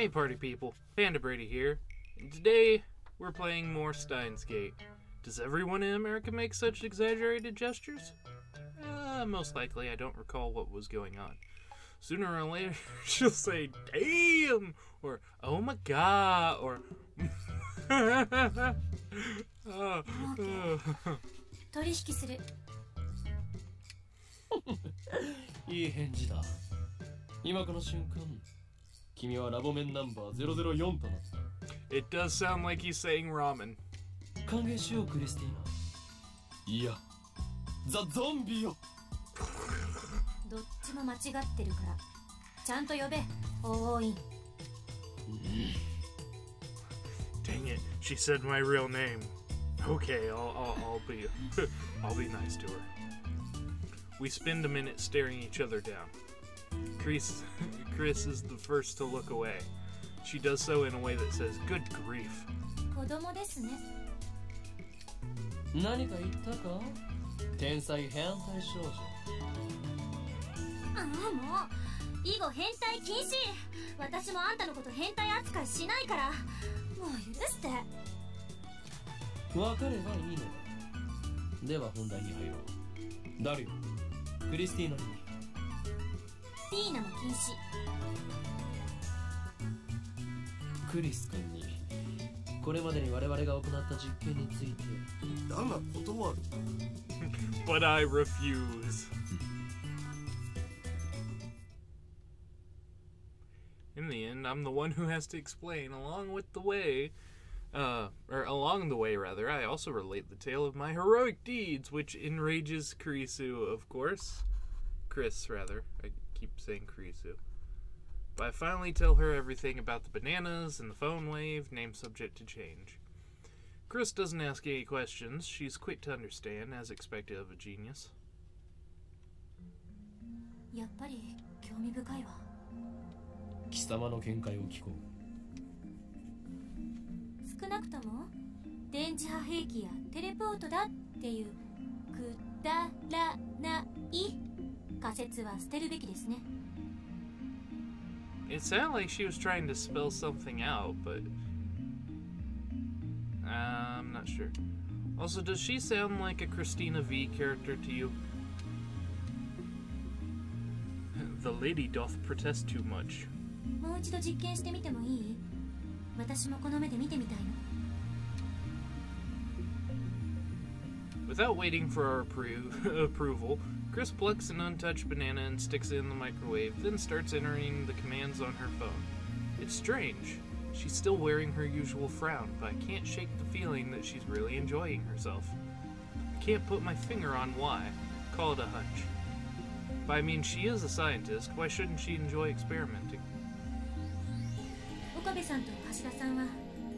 Hey, party people. Panda Brady here. And today, we're playing more Steins Gate. Does everyone in America make such exaggerated gestures? Uh, most likely, I don't recall what was going on. Sooner or later, she'll say, damn, or oh my god, or. oh, oh. 君はラボメンナンバー004となった It does sound like he's saying ramen. 歓迎しようクリスティーナいやザ・ゾンビよどっちも間違ってるからちゃんと呼べ応印 Dang it, she said my real name. Okay, I'll, I'll, I'll be I'll be nice to her. We spend a minute staring each other down. Chris, Chris is the first to look away. She does so in a way that says, "Good grief." 子供ですね。何か言ったか？天才変態少女。ああもう。以後変態禁止。私もあんたのこと変態扱いしないから。もう許して。分かればいいのだ。では本題に入ろう。ダリオクリスティーナにティーナも禁止クリス君にこれまでに我々が行った実験についてだが断る But I refuse. In the end, I'm the one who has to explain, along with the way, uh, or along the way, rather, I also relate the tale of my heroic deeds, which enrages Kurisu, of course. Chris, rather. I keep saying Kurisu. But I finally tell her everything about the bananas and the phone wave, name subject to change. Chris doesn't ask any questions. She's quick to understand, as expected of a genius. やっぱり興味深いわ貴様の見解を聞こ少なくとも電磁波兵器やテレポートだっていうくだらない it sounded like she was trying to spell something out, but uh, I'm not sure. Also, does she sound like a Christina Vee character to you? The lady doth protest too much. Without waiting for our appro approval, Chris plucks an untouched banana and sticks it in the microwave, then starts entering the commands on her phone. It's strange. She's still wearing her usual frown, but I can't shake the feeling that she's really enjoying herself. I can't put my finger on why. Call it a hunch. But I mean, she is a scientist. Why shouldn't she enjoy experimenting? 岡部さんと橋田さんは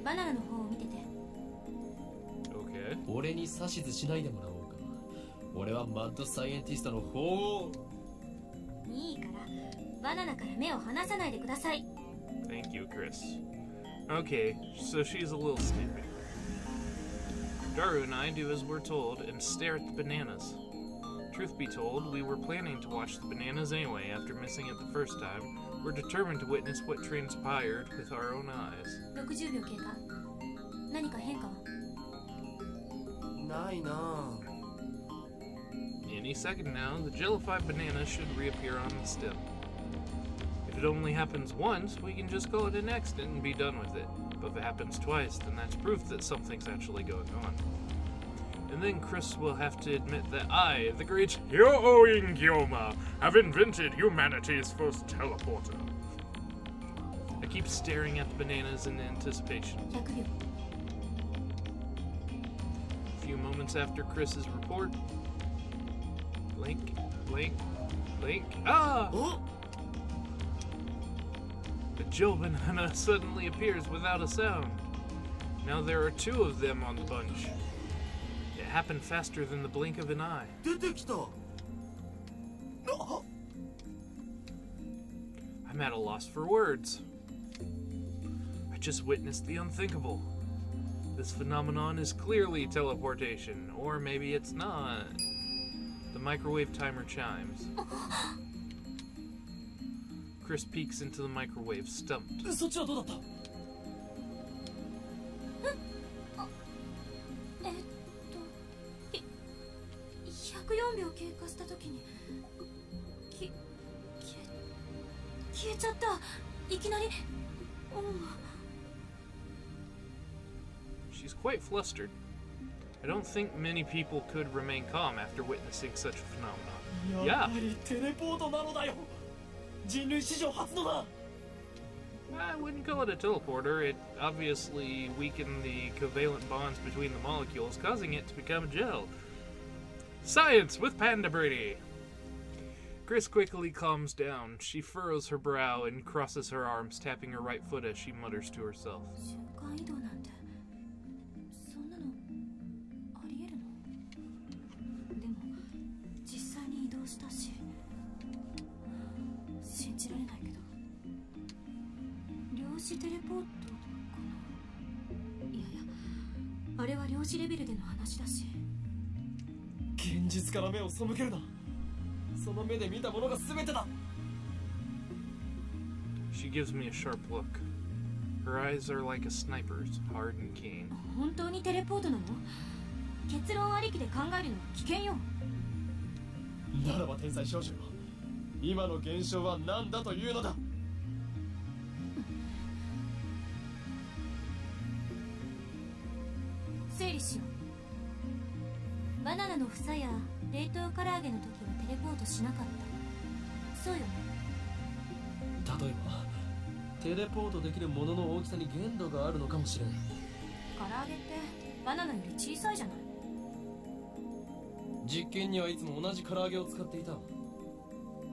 バナナの方を見てて Okay. う俺に指図しないでもらおうか 俺はマッドサイエンティストの方をいいからバナナから目を離さないでください Thank you, Chris. Okay, so she's a little stupid. Daru and I do as we're told and stare at the bananas. Truth be told, we were planning to watch the bananas anyway after missing it the first time. We're determined to witness what transpired with our own eyes. 60秒経過何か変化はないなあ Any second now, the jellified banana should reappear on the stem. If it only happens once, we can just call it an accident and be done with it. But if it happens twice, then that's proof that something's actually going on. And then Chris will have to admit that I, the great Hououin Kyouma, have invented humanity's first teleporter. I keep staring at the bananas in anticipation. A few moments after Chris's report, Blink, blink, blink. Ah! Oh. The Jilbin suddenly appears without a sound. Now there are two of them on the bunch. It happened faster than the blink of an eye. I'm at a loss for words. I just witnessed the unthinkable. This phenomenon is clearly teleportation, or maybe it's not microwave timer chimes. Chris peeks into the microwave, stumped. She's quite flustered. I don't think many people could remain calm after witnessing such a phenomenon. Yeah. I wouldn't call it a teleporter. It obviously weakened the covalent bonds between the molecules, causing it to become gel. Science with Panda Brady! Chris quickly calms down. She furrows her brow and crosses her arms, tapping her right foot as she mutters to herself. 子テレポートかな。いやいやあれは量子レベルでの話だし。現実から目を背けるな。その目で見たものが全てだ。She gives me a sharp look. Her eyes are like a sniper's, hard and keen. 本当にテレポートなの？結論ありきで考えるのは危険よ。ならば天才少女よ。今の現象は何だというのだ例えばテレポートできるものの大きさに限度があるのかもしれない。唐揚げってバナナより小さいじゃない。実験にはいつも同じ唐揚げを使っていた。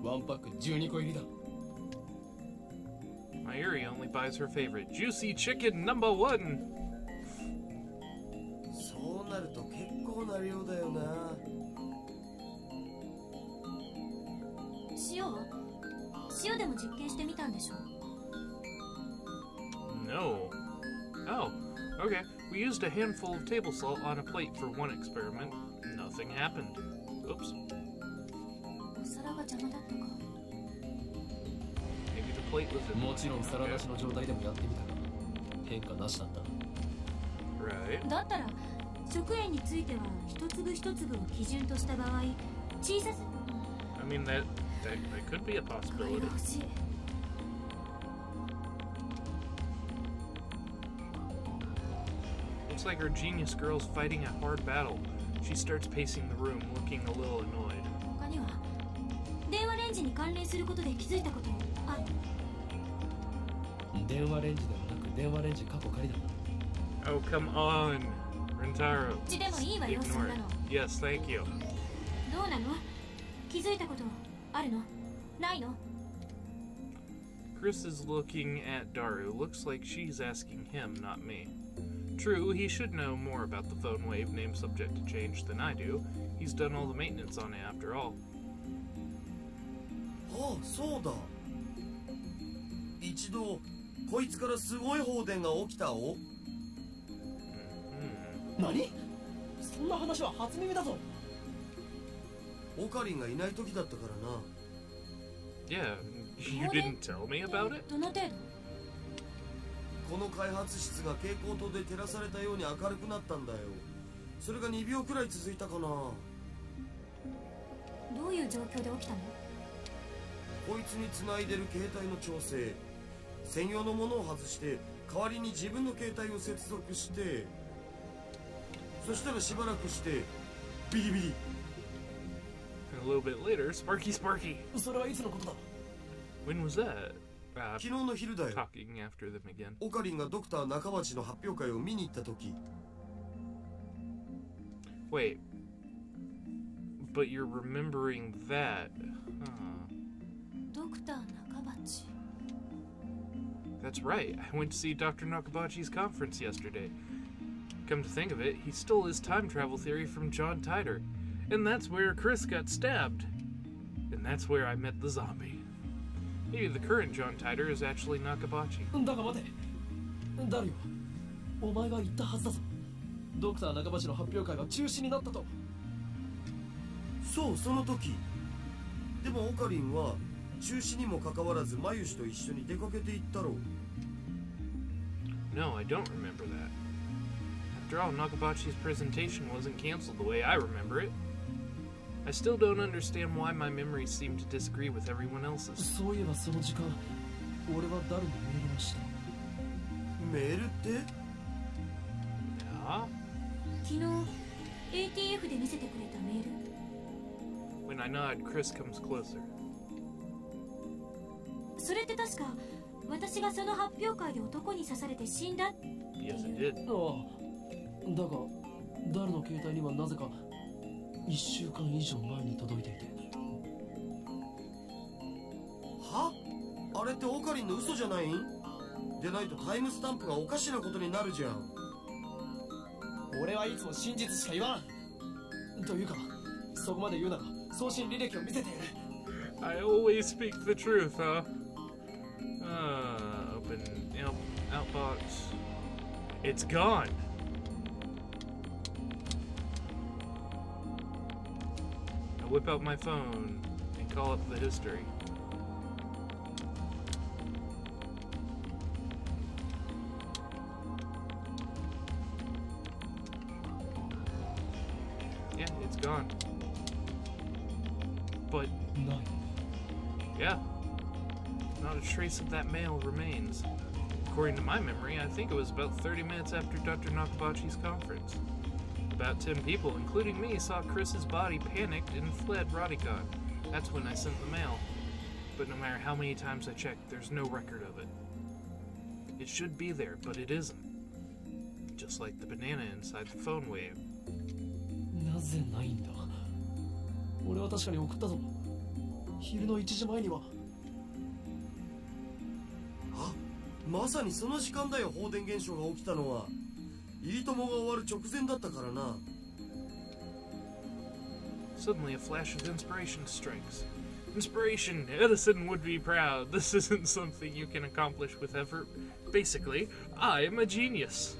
ワンパック12個入りだ。Mayuri only buys her favorite juicy chicken number one. そうなると結構な量だよな塩でも実験してみたんでしょ No. Oh, okay. We used a handful of table salt on a plate for one experiment. Nothing happened. Oops. お皿が邪魔だったか Maybe the plate was in もちろん皿 Okay. 出しの状態でもやってみたが変化なしだった Right. だったら食塩については一粒一粒を基準とした場合小さす I mean that that, that could be a possibility. Looks like our genius girl's fighting a hard battle. She starts pacing the room, looking a little annoyed. Oh come on Rintaro Yes thank you あるのないの Chris is looking at Daru. Looks like she's asking him, not me. True, he should know more about the phone wave name subject to change than I do. He's done all the maintenance on it after all. ああそうだ一度こいつからすごい放電が起きたお Hmm. 何そんな話は初耳だぞオカリンがいない時だったからな。Yeah, you didn't tell me about it? どの程度？この開発室が蛍光灯で照らされたように明るくなったんだよ。それが2秒くらい続いたかな。どういう状況で起きたの？こいつに繋いでる携帯の調整。専用のものを外して代わりに自分の携帯を接続して。そしたらしばらくしてビリビリ a little bit later, Sparky Sparky. それはいつのことだ When was that? Uh, 昨日の昼だよ talking after them again. オカリンがドクター中町の発表会を見に行った時 Wait. But you're remembering that. Huh. ドクター中鉢 That's right. I went to see Dr. Nakabachi's conference yesterday. Come to think of it, he stole his time travel theory from John Titor. And that's where Chris got stabbed. And that's where I met the zombie. Maybe the current John Titor is actually Nakabachi. だが待てダルよお前が言ったはずだぞドクター中橋の発表会が中止になったとそうその時でもオカリンは 中止にもかかわらずマユシと一緒に出かけていったろう No, I don't remember that. After all, Nakabachi's presentation wasn't canceled the way I remember it. I still don't understand why my memories seem to disagree with everyone else's. そういえばその時間俺は誰にメールをしたメールって Yeah? 昨日 ATF で見せてくれたメール When I nod, Chris comes closer. それって確か私がその発表会で男に刺されて死んだ Yes, I did. ああだがダルの携帯にはなぜか 1週間以上前に届いていては？あれってオカリンの嘘じゃない？んでないとタイムスタンプがおかしなことになるじゃん俺はいつも真実しか言わんというかそこまで言うなら送信履歴を見せてやる I always speak the truth, huh? Uh, open out, outbox. It's gone. Whip out my phone and call up the history. Yeah, it's gone. But ない yeah. Not a trace of that mail remains. According to my memory, I think it was about 30 minutes after Dr. Nakabachi's conference About 10 people, including me, saw Chris's body panicked and fled Radicon. That's when I sent the mail. But no matter how many times I checked, there's no record of it. It should be there, but it isn't. Just like the banana inside the phone wave. なぜないんだ俺は確かに送ったぞ昼の1時前にはあまさにその時間だよ放電現象が起きたのは いいともが終わる直前だったからな Suddenly, a flash of inspiration strikes. Inspiration! Edison would be proud. This isn't something you can accomplish with effort. Basically, I'm a genius.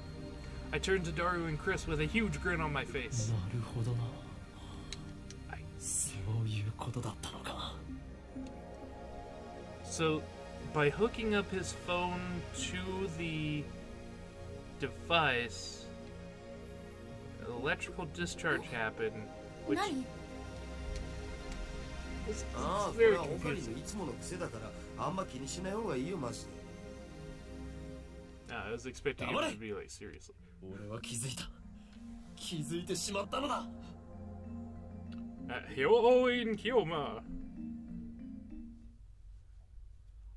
I turn to Daru and Chris with a huge grin on my face. なるほどな I- そういうことだったのか So, by hooking up his phone to the device, an electrical discharge happen, which... It's, it's very confusing. No, ah, I was expecting it to be like, seriously. 俺は気づいた気づいてしまったのだ At ah, Hououin Kyouma.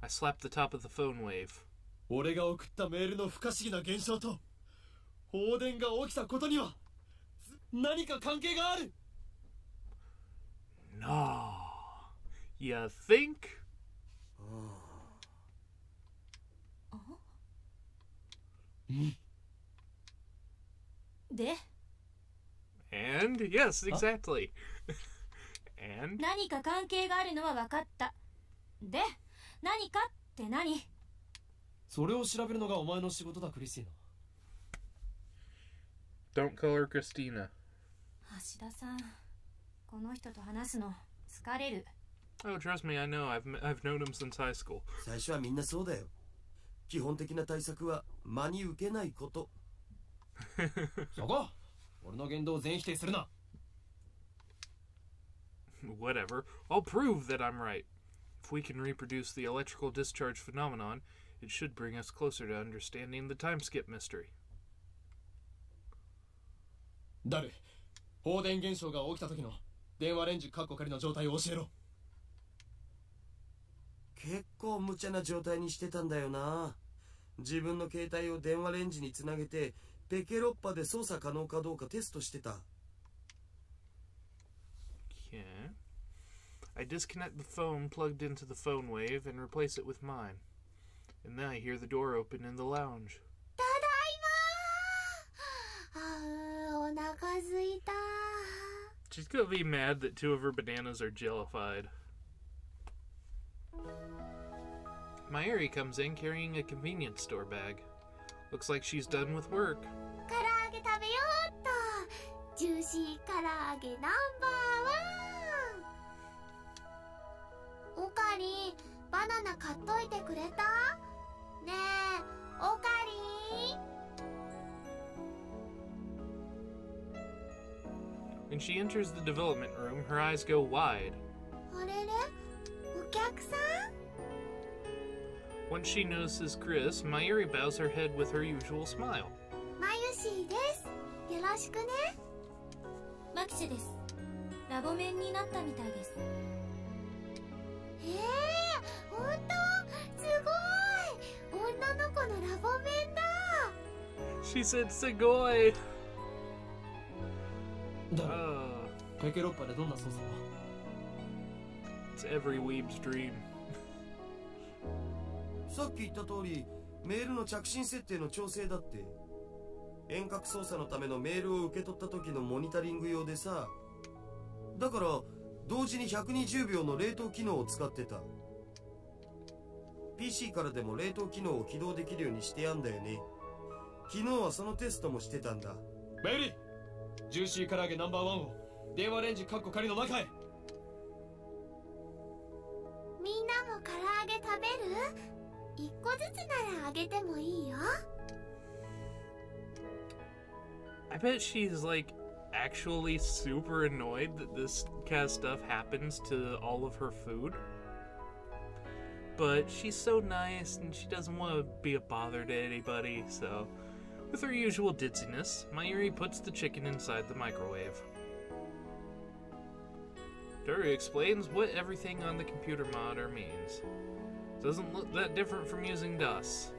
I slapped the top of the phone wave. 俺が送ったメールの不可思議な現象と放電が起きたことには何か関係がある No. You think? で And yes, exactly. and 何か関係があるのは分かったで何かって何それを調べるのがお前の仕事だクリスティー don't call her Christina. 橋田さんこの人と話すの疲れる Oh, trust me, I know. I've m- I've known him since high school. 最初はみんなそうだよ基本的な対策は真に受けないことナそこ俺の言動を全否定するな Whatever. I'll prove that I'm right. If we can reproduce the electrical discharge phenomenon, it should bring us closer to understanding the time skip mystery. 誰 放電現象が起きた時の電話レンジカッコ仮の状態を教えろ結構無茶な状態にしてたんだよな自分の携帯を電話レンジにつなげてペケロッパで操作可能かどうかテストしてた Okay. I disconnect the phone plugged into the phone wave and replace it with mine. And then I hear the door open in the lounge. ただいまあーお腹すいた She's gonna be mad that two of her bananas are jellified. Mayuri comes in carrying a convenience store bag. Looks like she's done with work. Juicy karaage number one! おかりん、バナナ買っといてくれたねえ、おかりん When she enters the development room, her eyes go wide. Once she notices Chris, Mayuri bows her head with her usual smile. She said sugoi. だが Uh, ペケロッパでどんな操作を？It's every weeb's dream. さっき言った通りメールの着信設定の調整だって。遠隔操作のためのメールを受け取った時のモニタリング用でさ。だから同時に120秒の冷凍機能を使ってた。PC からでも冷凍機能を起動できるようにしてやんだよね。昨日はそのテストもしてたんだ。メイリージューシー唐揚げナンバーワンを電話レンジカッコ仮の中へみんなも唐揚げ食べる一個ずつならあげてもいいよ I bet she's like actually super annoyed that this kind of stuff happens to all of her food. But she's so nice and she doesn't want to be a bother to anybody, so with her usual ditziness, Mayuri puts the chicken inside the microwave. Daru explains what everything on the computer monitor means. Doesn't look that different from using DOS.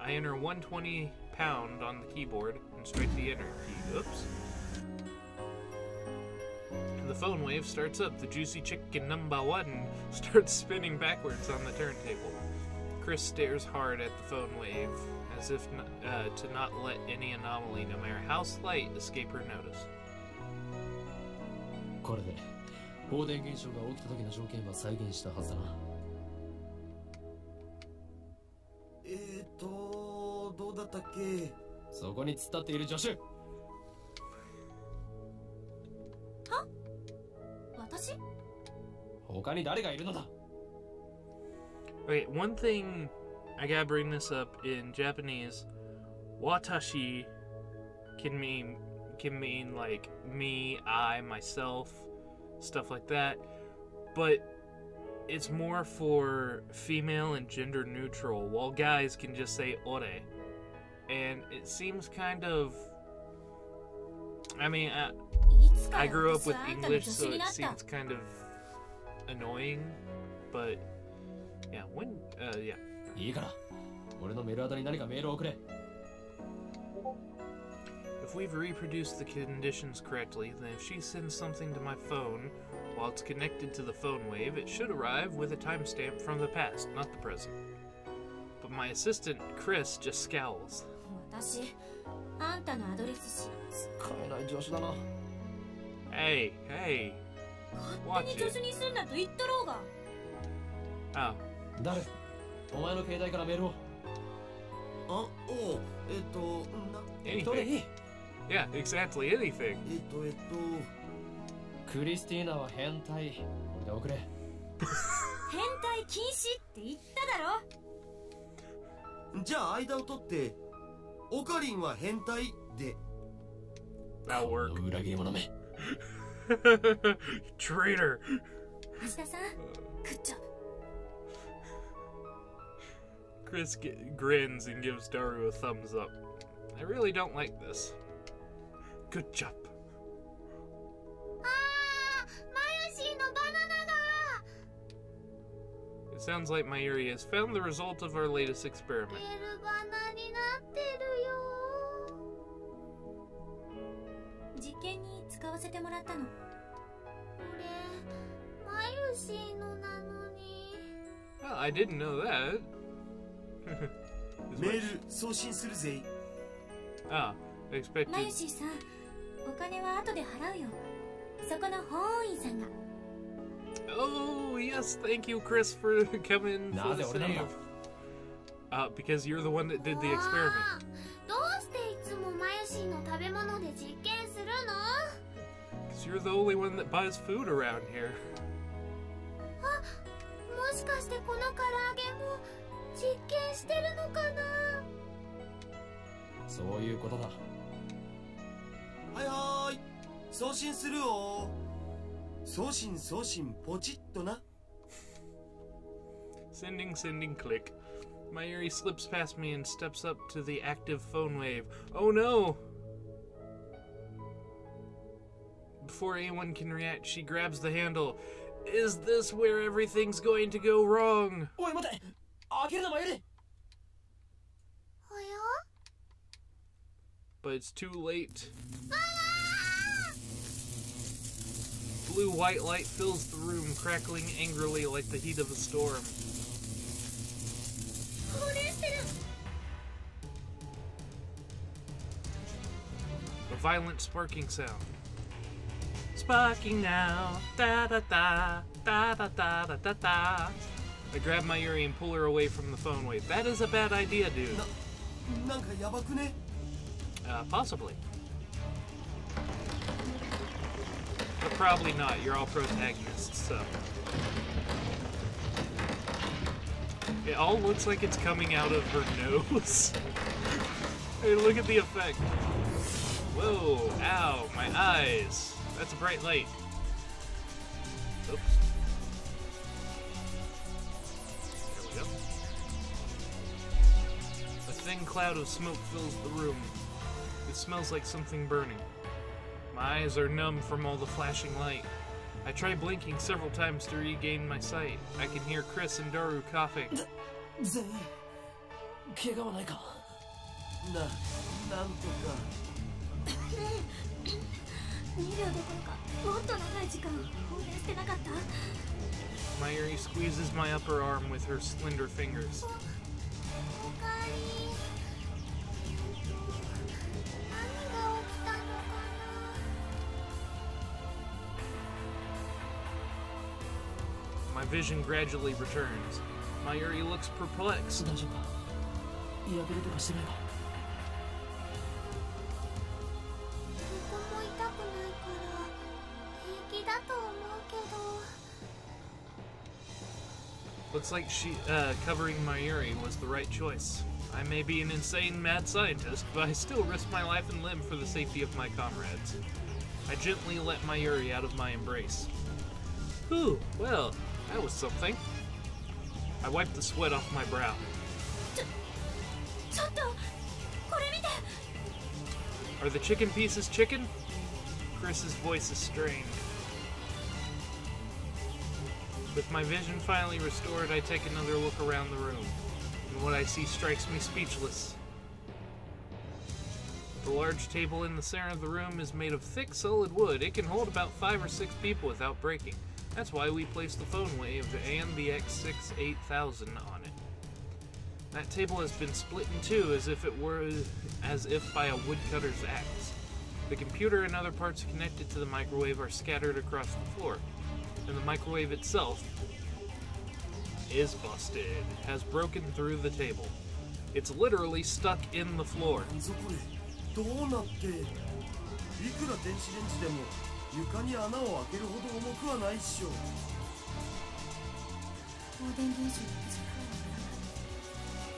I enter 120 pound on the keyboard and strike the enter key. Oops. The phone wave starts up. The juicy chicken number one starts spinning backwards on the turntable. Chris stares hard at the phone wave, as if uh, to not let any anomaly, no matter how slight, escape her notice. これで放電現象が起きた時の条件は再現したはずだなえーとどうだったっけそこに突っ立っている助手私他に誰がいるのだ Okay, one thing I gotta bring this up in Japanese. Watashi can mean can mean like me, I, myself, stuff like that. But it's more for female and gender neutral, while guys can just say ore. And it seems kind of. I mean, I, I grew up with English, so it seems kind of annoying, but. yeah, when uh, yeah, いいから俺のメールアドに何かメールを送れ if we've reproduced the conditions correctly, then if she sends something to my phone while it's connected to the phone wave, it should arrive with a timestamp from the past, not the present. But my assistant Chris just scowls. 私あんたのアドレス使えない助手だな Hey, hey, 勝手に助手にすんなと言ったろうが oh, 誰？お前の携帯からメールを。あおうえっとなどれ？Yeah, exactly anything. えっとえっクリスティーナは変態。これで送れ。変態禁止って言っただろ？とじゃあ間を取ってオカリンは変態で。That'll こ work. の裏切り者め。Traitor. 橋田さんグッジョブ Chris grins and gives Daru a thumbs up. I really don't like this. Good job. It sounds like Mayuri has found the result of our latest experiment. Well, I didn't know that. メール送信するぜ Ah, I expected. マユシーさんお金は後で払うよそこの法員さんが Oh, yes, thank you, Chris, for coming for the save. Uh, because you're the one that did the わ experiment. あどうしていつもマユシーの食べ物で実験するの Because you're the only one that buys food around here. もししかしてこの唐揚げも実験してるのかなそういうことだはいはーい送信するよ送信送信ポチッとな Sending, sending, click. Mayuri slips past me and steps up to the active phone wave. Oh no! Before anyone can react, she grabs the handle. Is this where everything's going to go wrong? おい待て 開けるなマユリおや But it's too late. Blue white light fills the room, crackling angrily like the heat of a storm. 放電してる A violent sparking sound. Sparking now, da da da, da da da da da da. I grab Mayuri and pull her away from the phone wave. That is a bad idea, dude. Uh, possibly. But probably not. You're all protagonists, so. It all looks like it's coming out of her nose. hey, look at the effect. Whoa, ow, my eyes. That's a bright light. cloud of smoke fills the room. It smells like something burning. My eyes are numb from all the flashing light. I try blinking several times to regain my sight. I can hear Chris and Daru coughing. My Mayuri squeezes my upper arm with her slender fingers. my vision gradually returns. Mayuri looks perplexed. Looks like she uh, covering Mayuri was the right choice. I may be an insane mad scientist, but I still risk my life and limb for the safety of my comrades. I gently let Mayuri out of my embrace. Whew, well, that was something. I wiped the sweat off my brow. Are the chicken pieces chicken? Chris's voice is strained. With my vision finally restored, I take another look around the room, and what I see strikes me speechless. The large table in the center of the room is made of thick, solid wood. It can hold about five or six people without breaking. That's why we placed the phone wave and the X68000 on it. That table has been split in two as if it were as if by a woodcutter's axe. The computer and other parts connected to the microwave are scattered across the floor. And the microwave itself is busted, has broken through the table. It's literally stuck in the floor. なんぞこれどうなっていくら電子レンジでも床に穴を開けるほど重くはないっしょ放電現象の時間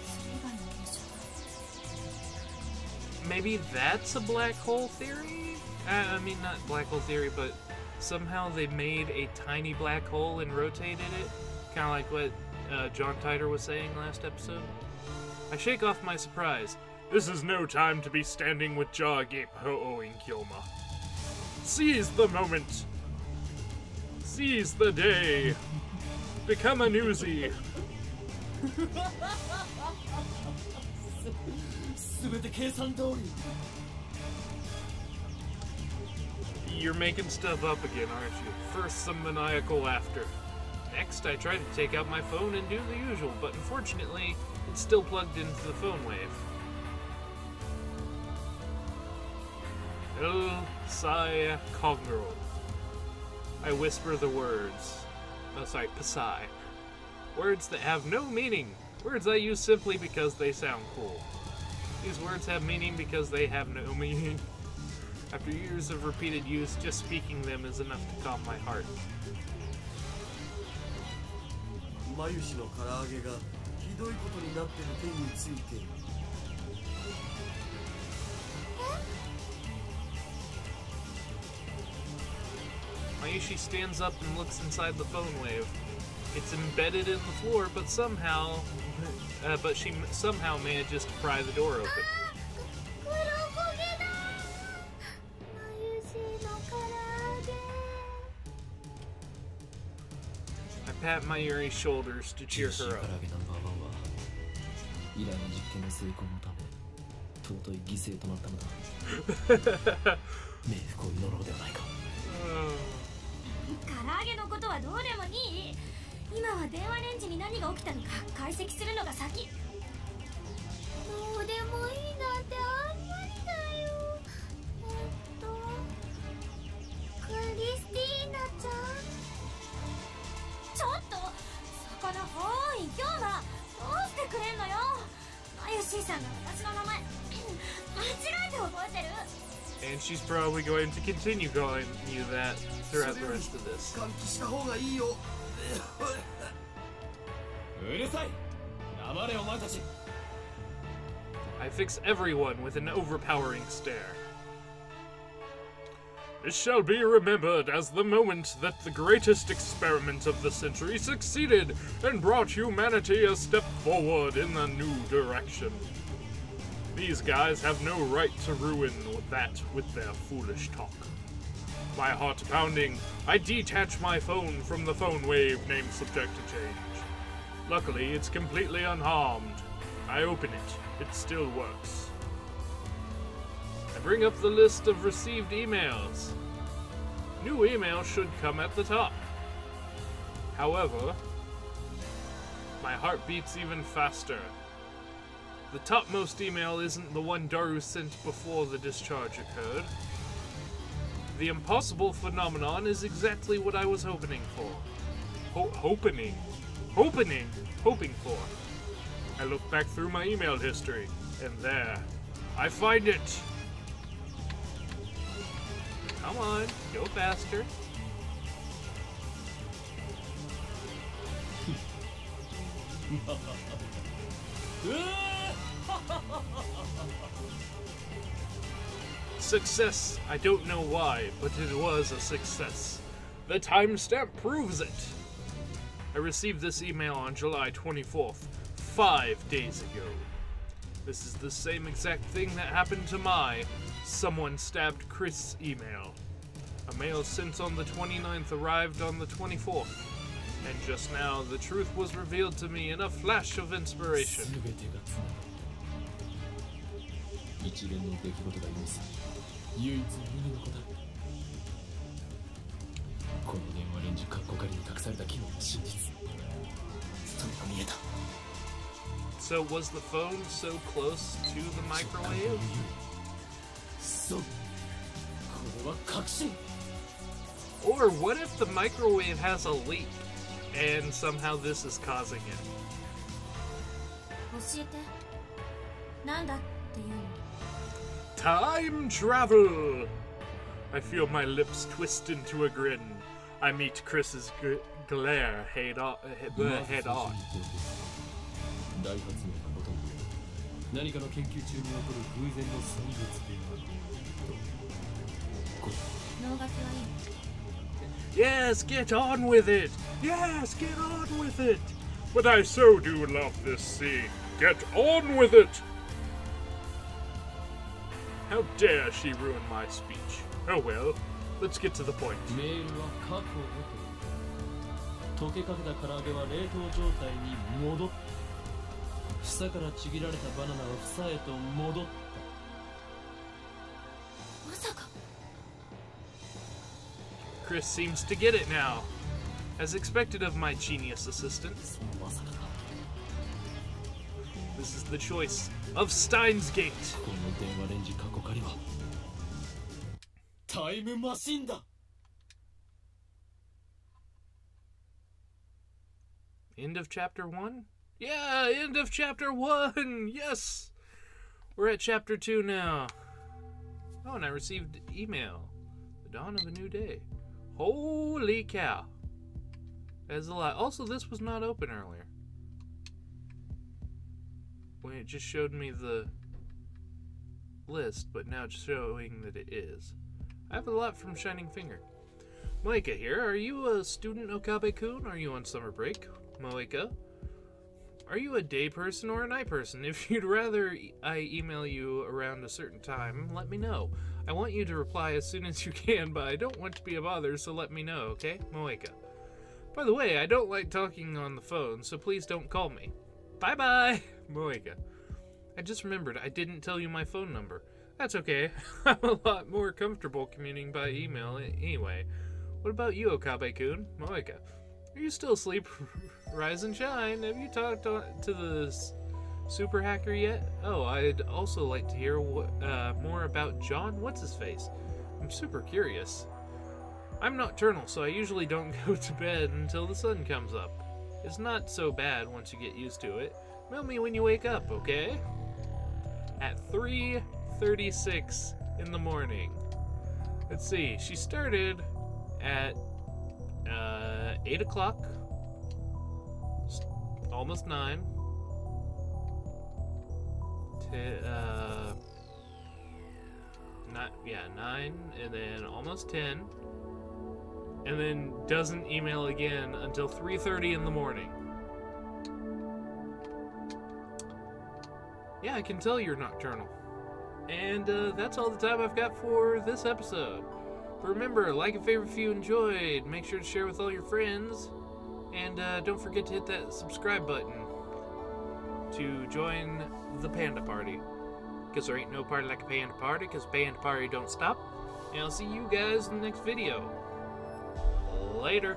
それ以外の現象は Maybe that's a black hole theory? Uh, I mean, not black hole theory, but somehow they made a tiny black hole and rotated it. Kind of like what uh, John Titor was saying last episode. I shake off my surprise. This is no time to be standing with jaw agape ho-ohing Kyoma. Seize the moment. Seize the day. Become a newsie. You're making stuff up again, aren't you? First, some maniacal laughter. Next, I try to take out my phone and do the usual, but unfortunately, it's still plugged into the phone wave. El Psy I whisper the words. Oh, sorry, Words that have no meaning. Words I use simply because they sound cool. These words have meaning because they have no meaning. After years of repeated use, just speaking them is enough to calm my heart. Ayushi stands up and looks inside the phone wave. It's embedded in the floor, but somehow, uh, but she somehow manages to pry the door open. I pat Mayuri's shoulders to cheer her up. Oh. 唐揚げのことはどうでもいい。今は電話レンジに何が起きたのか解析するのが先。どうでもいいなんてあんまりだよ。えっとクリスティーナちゃん？ちょっとそこのほーい今日はどうしてくれんのよ。マユシーさんが私の名前。間違えて覚えてる。And she's probably going to continue calling you that throughout the rest of this. 換気した方がいいようるさい黙れお前たち I fix everyone with an overpowering stare. This shall be remembered as the moment that the greatest experiment of the century succeeded and brought humanity a step forward in a new direction. These guys have no right to ruin that with their foolish talk. My heart pounding, I detach my phone from the phone wave named subject to change. Luckily, it's completely unharmed. I open it. It still works. I bring up the list of received emails. New email should come at the top. However, my heart beats even faster. The topmost email isn't the one Daru sent before the discharge occurred. The impossible phenomenon is exactly what I was hoping for. Ho- hoping. Hoping. Hoping for. I look back through my email history, and there, I find it. Come on, go faster. Success. I don't know why, but it was a success. The timestamp proves it. I received this email on July 24th, five days ago. This is the same exact thing that happened to my someone stabbed Chris email. A mail sent on the 29th arrived on the 24th. And just now, the truth was revealed to me in a flash of inspiration. 唯一無二のことだこの電話レンジカッコ仮に隠された機能の真実それが見えた So, was the phone so close to the 直感の microwave? ゆえそうこれは確信 Or what if the microwave has a leak and somehow this is causing it? 教えてなんだっていうの Time travel! I feel my lips twist into a grin. I meet Chris's g- glare head on. Uh, head on. 大発明がほとんど何かの研究中に起こる偶然の産物であるとこ能書きはいい Yes, get on with it! Yes, get on with it! But I so do love this scene. Get on with it! How dare she ruin my speech? Oh well, let's get to the point. メールは過去へと溶けかけた唐揚げは冷凍状態に戻った房からちぎられたバナナは房へと戻ったまさか Chris seems to get it now. As expected of my genius assistant, そのまさかが this is the choice of Steins Gate. この電話レンジ過去仮はタイムマシンだ End of chapter one? Yeah, end of chapter one! Yes! We're at chapter two now. Oh, and I received email. The dawn of a new day. Holy cow. That's a lot. Also, this was not open earlier. When it just showed me the list, but now it's showing that it is. I have a lot from Shining Finger. Moeka here. Are you a student, Okabe-kun? Are you on summer break? Moeka. Are you a day person or a night person? If you'd rather I email you around a certain time, let me know. I want you to reply as soon as you can, but I don't want to be a bother, so let me know, okay? Moeka. By the way, I don't like talking on the phone, so please don't call me. Bye bye bye, Moeka. I just remembered I didn't tell you my phone number. That's okay. I'm a lot more comfortable commuting by email anyway. What about you, Okabe-kun? Moeka. Are you still asleep? Rise and shine. Have you talked to, the super hacker yet? Oh, I'd also like to hear uh, more about John What's His Face. I'm super curious. I'm nocturnal, so I usually don't go to bed until the sun comes up. It's not so bad once you get used to it. Mail me when you wake up, okay? At 3:36 in the morning. Let's see. She started at uh, 8 o'clock, almost 9. T- uh, not, yeah, 9, and then almost 10. And then doesn't email again until 3.30 in the morning. Yeah, I can tell you're nocturnal. And uh, that's all the time I've got for this episode. But remember, like and favorite if you enjoyed. Make sure to share with all your friends. And uh, don't forget to hit that subscribe button to join the Panda Party. Because there ain't no party like a Panda Party, because Panda Party don't stop. And I'll see you guys in the next video. Later.